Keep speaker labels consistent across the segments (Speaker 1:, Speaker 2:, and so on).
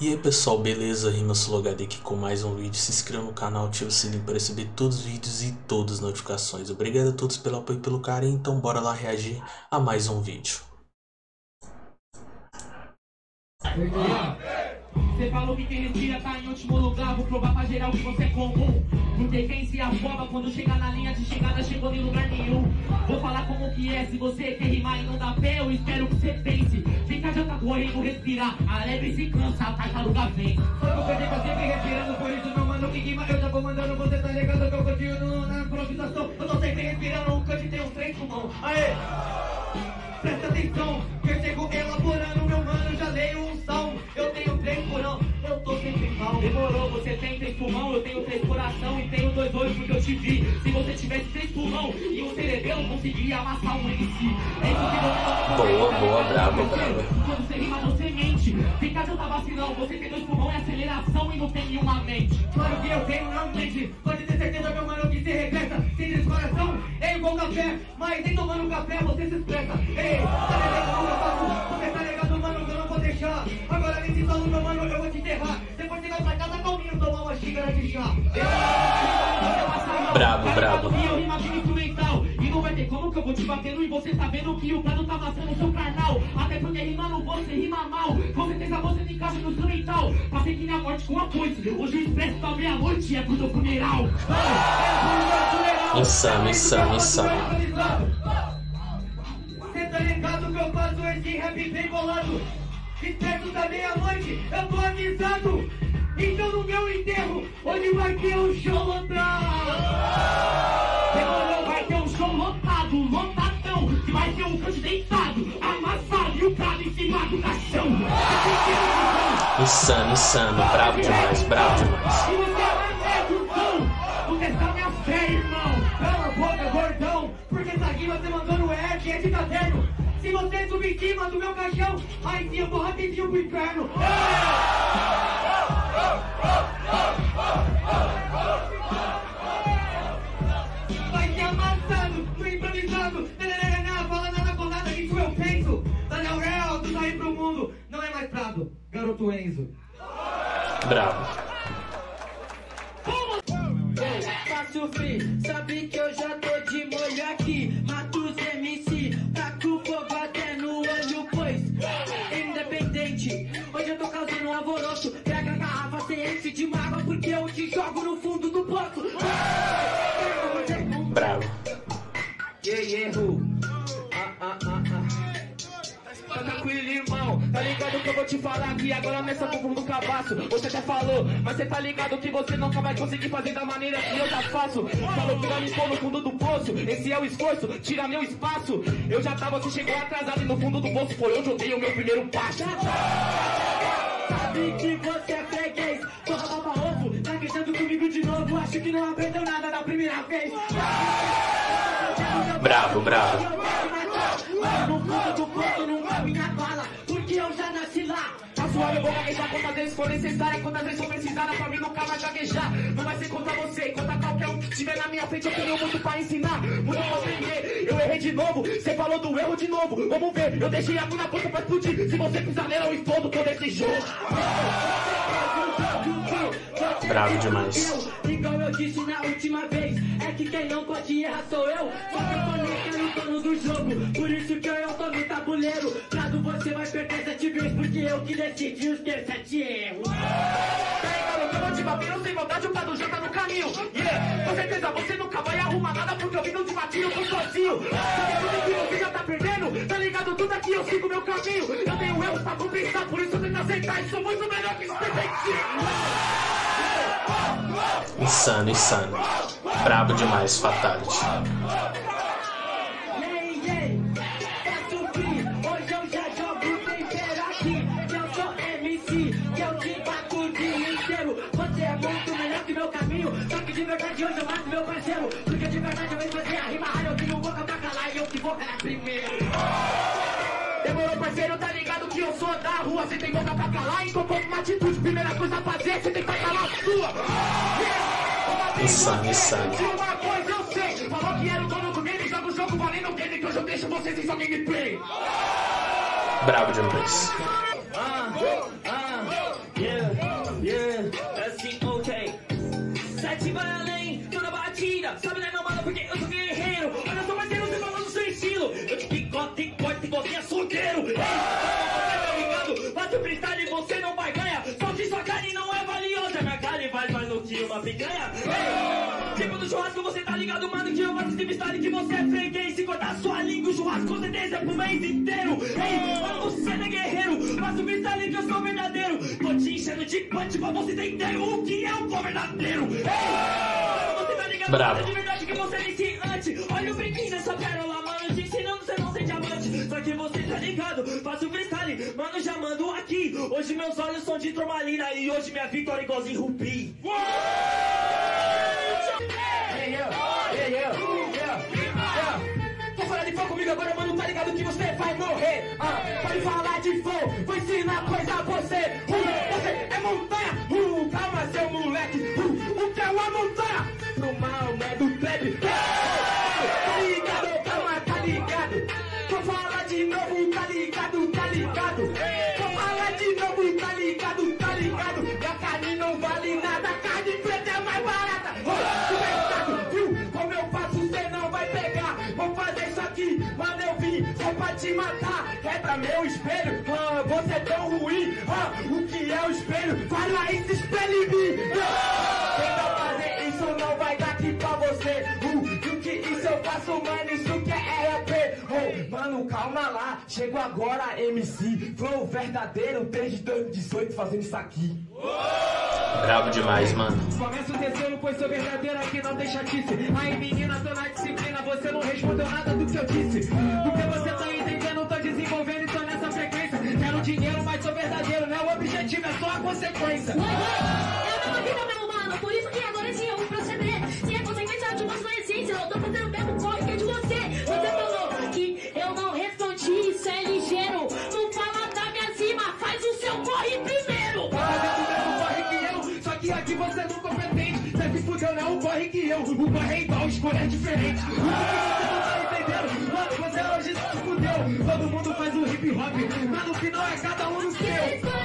Speaker 1: E aí pessoal, beleza? RimaSuloHD aqui com mais um vídeo. Se inscreva no canal, ative o sininho para receber todos os vídeos e todas as notificações. Obrigado a todos pelo apoio e pelo carinho, então bora lá reagir a mais um vídeo.
Speaker 2: Você falou que quem respira tá em último lugar Vou provar pra geral que você é comum Porque quem se afoba quando chega na linha de chegada Chegou em lugar nenhum que é Se você quer rimar e não dá pé Eu espero que você pense. Fica já tá correndo, respirar A lebre se cansa, a tartaruga vem. Só vou perder pra sempre respirando Por isso meu mano que rima Eu já vou mandando Você tá ligado que eu continuo na improvisação. Eu tô sempre respirando O cante tem um trem pulmão. Aê! Presta atenção Que eu chego elaborando Meu mano já leio um salmo Eu tenho três porão Eu tô sempre mal Demorou, você tem três pulmão Eu tenho três coração E tenho dois olhos porque eu te vi. Se você tivesse três pulmão E um cerebelo conseguiria amassar um MC É isso que você
Speaker 1: Boa, boa, brava, brava.
Speaker 2: Quando você rima, você mente. Fica tá vacilão Você tem dois pulmão e aceleração E não tem nenhuma mente. Claro que eu tenho, não mente Pode ter certeza, meu mano, que você regressa. Sem três coração É igual café Mas nem tomando café você se expressa. Ei, tá ligado como eu faço? Você tá ligado, mano, que eu não vou deixar. Agora nesse solo, meu mano, eu vou te enterrar. Depois chegar pra casa calminho Tomar uma xícara de chá.
Speaker 1: Brabo, brabo.
Speaker 2: Que eu vou te batendo E você sabendo que o plano tá amassando o seu carnal Até porque rimando você rima mal. Com certeza você não encaixa no instrumental Passei que na morte com a coisa Hoje o expresso da meia-noite é pro teu funeral.
Speaker 1: Insano, insano, insano.
Speaker 2: Cê tá ligado que eu faço esse rap bem bolado? Expresso da meia-noite, eu tô avisado. Então no meu enterro, hoje vai ter um show lotado deitado, amassado E o em cima do caixão.
Speaker 1: Insano, insano, bravo demais, bravo demais.
Speaker 2: E você é cuzão, minha fé, irmão. Cala a boca, gordão. Porque você é que é de caderno Se você subir em cima do meu caixão Aí sim eu vou rapidinho pro inferno mais Prado, garoto Enzo
Speaker 1: Bravo.
Speaker 3: Faço free, sabe que eu já tô de molho aqui. Mato os MC, taco fogo até no olho, pois independente. Hoje eu tô causando um alvoroço. Pega a garrafa, cê enche de mágoa, porque eu te jogo no fundo do poço.
Speaker 1: Bravo.
Speaker 3: Yeah, yeah, who? Ah, ah, ah, ah. Tá tranquilo, irmão. Tá ligado que eu vou te falar aqui agora nessa fundo do cabaço. Você até falou, mas você tá ligado que você nunca vai conseguir fazer da maneira que eu já faço. Falou que vai me pôr no fundo do poço. Esse é o esforço, tira meu espaço. Eu já tava, você chegou atrasado e no fundo do poço foi onde eu dei o meu primeiro passo. Sabe que você é freguês, porra baba ovo. Tá queixando comigo de novo, acho que não aprendeu nada da primeira vez.
Speaker 1: Bravo, bravo.
Speaker 3: Gaguejar quantas vezes for necessária, quantas vezes for precisada pra mim nunca vai gaguejar. Não vai ser contra você, contra qualquer um que estiver na minha frente. Eu tenho muito pra ensinar, muito pra aprender. Eu errei de novo, você falou do erro de novo. Vamos ver, eu deixei a mina pronta pra explodir. Se você pisar nela, eu explodo todo esse jogo.
Speaker 1: Bravo demais.
Speaker 3: Igual eu disse na última vez, é que quem não pode errar sou eu. Só que eu tô nem no dono do jogo, por isso que eu tô no tabuleiro. Caso você vai perder sete vezes, porque eu que decidi os teus sete erros. Tá ligado? Eu vou te bater, sem vontade, o Pado já tá no caminho. Yeah, com certeza você nunca vai arrumar nada, porque eu vim no te eu tô sozinho. Sabe tudo que você já tá perdendo? Tá ligado? Tudo aqui eu sigo meu caminho. Eu tenho erros pra compensar, por isso eu tento aceitar. E sou muito melhor que esse
Speaker 1: Insano, insano. Brabo demais, Fatality.
Speaker 3: É meu parceiro. Porque de verdade eu venho fazer a rima. Eu tenho boca pra calar e eu que vou calar primeiro. Eu sou da rua. Você tem boca pra calar, então toma uma atitude. Primeira coisa a fazer, você tem que calar a sua. Yeah.
Speaker 1: Insano, insano.
Speaker 3: Uma coisa eu sei, falou que era o dono do game, joga o jogo valendo game, que hoje eu deixo vocês em sua gameplay.
Speaker 1: Bravo demais.
Speaker 4: Freestyle que você é freguês. Se cortar sua língua, o churrasco com certeza é pro mês inteiro. Ei, mano, você não é guerreiro. Faço freestyle que eu sou verdadeiro. Tô te enchendo de punch pra você entender o que é bom verdadeiro. Ei, mano, você tá ligado,
Speaker 1: Bravo.
Speaker 4: mano, de verdade que você é iniciante. Olha o brinquinho nessa pérola, mano, te ensinando você não ser diamante. Só que você tá ligado, faço freestyle, mano, já mando aqui. Hoje meus olhos são de turmalina e hoje minha vitória é igualzinho rubi. Ensinar coisa a você. Você é montanha, uh, calma, seu moleque. Uh, o que é uma montanha? No mal, né? Do trap. Te matar. Quebra meu espelho, ah, você é tão ruim. Ah, o que é o espelho? Fala esse espelho em mim. Ah, Tenta fazer isso, não vai dar aqui pra você. Uh, e o que isso eu faço, mano? Isso que é RP. Oh, mano, calma lá. Chego agora, MC. Flow verdadeiro, desde 2018 fazendo isso aqui.
Speaker 1: Brabo demais, mano.
Speaker 4: Começa o terceiro, pois sou verdadeiro aqui, não tem chatice. Aí, menina, tô na disciplina, você não respondeu nada do que eu disse. Porque você tá dinheiro, mas sou verdadeiro, né? O objetivo é só a consequência.
Speaker 5: Oi, eu não vida, meu mano, por isso que agora sim eu vou proceder. Se é consequência de uma sua essência, eu tô fazendo o mesmo corre que é de você. Você falou que eu não respondi, isso é ligeiro. Não fala da minha cima, faz o seu corre primeiro.
Speaker 4: Tá fazendo o mesmo corre que eu, só que aqui você não competente. Você se fudeu, não é o corre que eu. O corre é igual, escolha é diferente. O que você não tá entendendo? Mano, você hoje se fudeu. Todo mundo hop, mas no final é cada um no
Speaker 5: Se
Speaker 4: seu.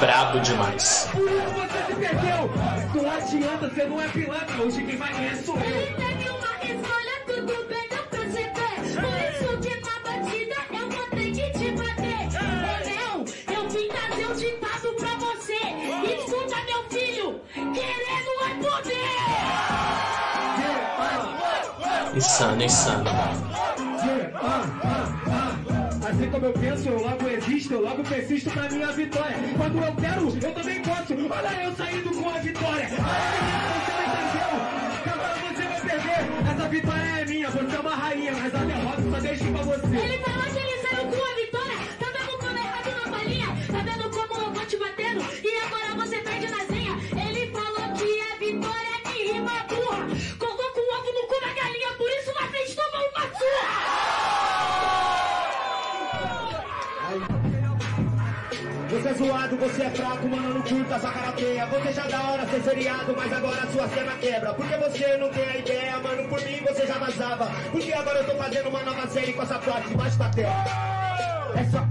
Speaker 1: Brabo demais.
Speaker 4: Por isso você se perdeu. Não adianta, você não é pilantra. Hoje quem vai ganhar sou eu.
Speaker 5: Ele teve uma escolha, tudo bem, deu pra você ver. Por isso que na batida eu vou ter que te bater. Ou não, eu vim trazer um ditado pra você. Escuta, meu filho, querendo é poder.
Speaker 1: Insano, insano.
Speaker 4: Como eu penso, eu logo existo, eu logo persisto na minha vitória. Quando eu quero, eu também posso. Olha eu saindo com a vitória. Olha você não entendeu. Agora você vai perder. Essa vitória é minha, você é uma rainha, mas a derrota só deixo pra você.
Speaker 6: Zoado, você é fraco, mano, não curta sua karateia. Você já da hora ser seriado, mas agora sua cena quebra. Porque você não tem a ideia, mano, por mim você já vazava. Porque agora eu tô fazendo uma nova série com essa frase debaixo da terra.
Speaker 4: É só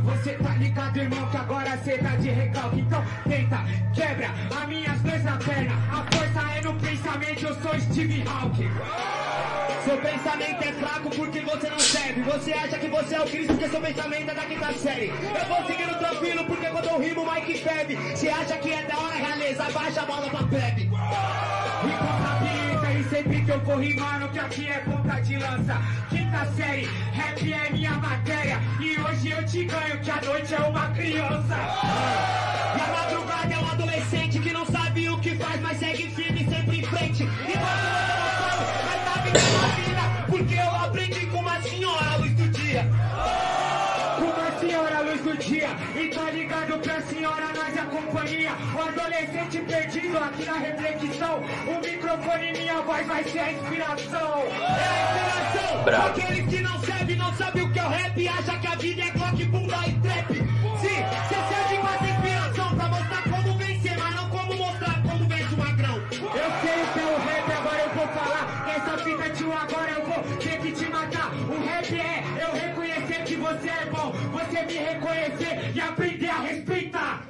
Speaker 4: você tá ligado, irmão, que agora cê tá de recalque. Então tenta, quebra as minhas duas na perna. A força é no pensamento, eu sou Steve Hawking.
Speaker 6: Seu pensamento é fraco porque você não serve. Você acha que você é o Cristo porque seu pensamento é da quinta série. Eu vou seguindo tranquilo porque quando eu rimo, Mike bebe. Você acha que é da hora, realeza? Baixa a bola pra bebe.
Speaker 4: E sempre que eu for rimando, que aqui é ponta de lança. Quinta série, rap é minha matéria. E hoje eu te ganho, que a noite é uma criança.
Speaker 6: E a madrugada é um adolescente que não sabe o que faz, mas segue firme sempre em frente. E quando vida, porque eu aprendi com uma senhora à luz do dia.
Speaker 4: Uma senhora luz do dia, e tá ligado pra senhora nós é a companhia. O adolescente perdido aqui na reflexão. O microfone e minha voz vai ser a inspiração.
Speaker 6: É a inspiração.
Speaker 1: Bravo.
Speaker 6: Aqueles que não servem, não sabem o que é o rap, acha que a vida é clock, bunda e você
Speaker 4: me reconhecer e aprender a respeitar.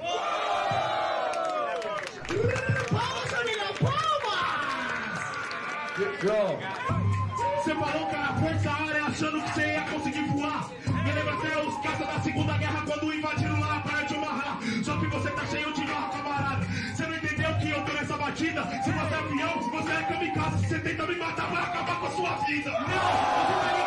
Speaker 3: Palmas, família, palmas! João. Você que cara, força área é achando que você ia conseguir voar. Me lembra até os caças da Segunda Guerra quando invadiram lá a praia de Só que você tá cheio de barra, camarada. Você não entendeu que eu tô nessa batida? Se você é avião, você é kamikaze, você tenta me matar pra acabar com a sua vida.
Speaker 4: Não! Você tá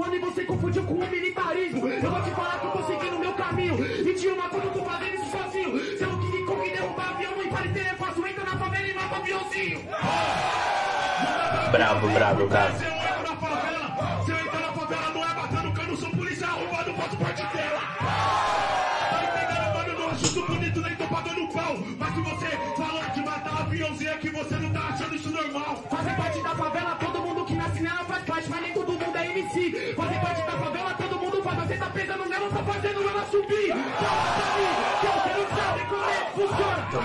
Speaker 4: eu voando e você confundiu com o militarismo. Eu vou te falar que eu tô seguindo o meu caminho. E te uma quando eu tô fazendo isso sozinho. Se eu King Kong derrubar avião, não parecer é fácil. Entra na favela e mata aviãozinho.
Speaker 1: Bravo, bravo, bravo.
Speaker 3: Se eu entro na favela, se eu entro na favela, não é batendo cano, sou policial, roubando faço parte dela. Tá entendendo, mano? Não acho isso bonito, nem tô pagando pau. Mas se você falou de matar aviãozinho, é que você não tá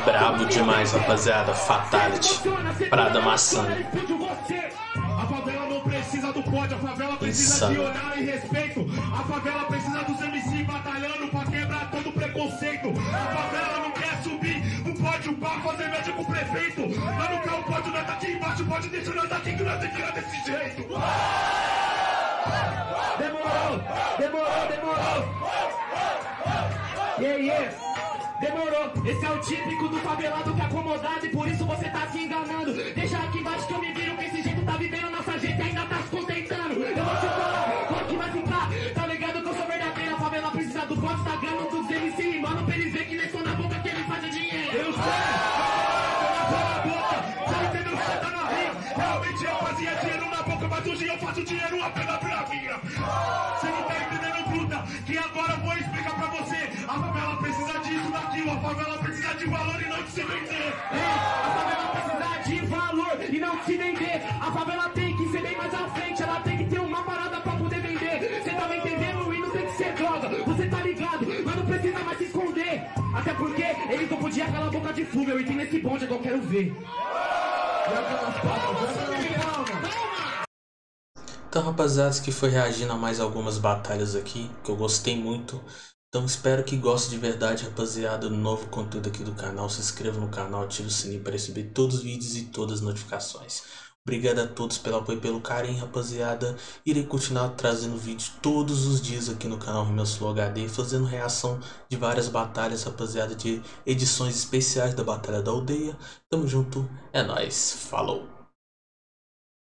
Speaker 1: bravo demais, rapaziada. Fatality. Prada Maçã.
Speaker 3: A favela não precisa do pódio, a favela precisa de
Speaker 1: Insano.
Speaker 3: olhar e respeito. A favela precisa dos MC batalhando pra quebrar todo preconceito. A favela não quer subir o pódio pra fazer média com o prefeito. Lá no carro pódio, nós tá aqui embaixo, pode deixar nós aqui que nós tem que ir desse jeito.
Speaker 4: Demorou, demorou, demorou. Yeah, yeah. Demorou, esse é o típico do favelado que é acomodado e por isso você tá se enganando. Deixa aqui
Speaker 3: se vender.
Speaker 4: É, a favela precisa de valor e não se vender. A favela tem que ser bem mais à frente, ela tem que ter uma parada pra poder vender. Você tá me entendendo? E não tem que ser droga, você tá ligado, mas não precisa mais se esconder. Até porque eles não podiam calar a boca de fumo, eu entrei nesse bonde, agora eu quero ver.
Speaker 1: Então, rapaziada, que foi reagindo a mais algumas batalhas aqui, que eu gostei muito. Então, espero que goste de verdade, rapaziada, do novo conteúdo aqui do canal. Se inscreva no canal, ative o sininho para receber todos os vídeos e todas as notificações. Obrigado a todos pelo apoio e pelo carinho, rapaziada. Irei continuar trazendo vídeos todos os dias aqui no canal Rimeu Flow HD, fazendo reação de várias batalhas, rapaziada, de edições especiais da Batalha da Aldeia. Tamo junto, é nóis, falou!